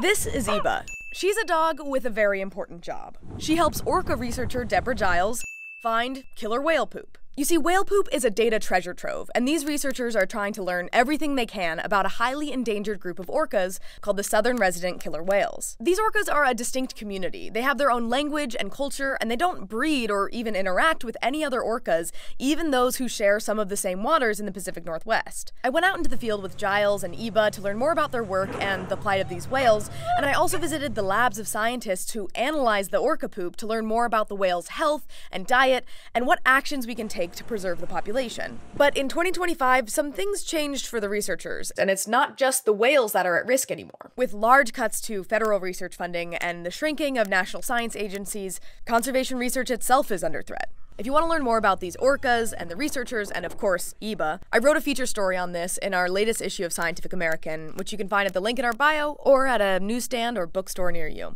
This is Eba. She's a dog with a very important job. She helps orca researcher Deborah Giles find killer whale poop. You see, whale poop is a data treasure trove, and these researchers are trying to learn everything they can about a highly endangered group of orcas called the southern resident killer whales. These orcas are a distinct community. They have their own language and culture, and they don't breed or even interact with any other orcas, even those who share some of the same waters in the Pacific Northwest. I went out into the field with Giles and Eba to learn more about their work and the plight of these whales, and I also visited the labs of scientists who analyze the orca poop to learn more about the whale's health and diet and what actions we can take to preserve the population. But in 2025, some things changed for the researchers, and it's not just the whales that are at risk anymore. With large cuts to federal research funding and the shrinking of national science agencies, conservation research itself is under threat. If you want to learn more about these orcas and the researchers, and of course, Eba, I wrote a feature story on this in our latest issue of Scientific American, which you can find at the link in our bio or at a newsstand or bookstore near you.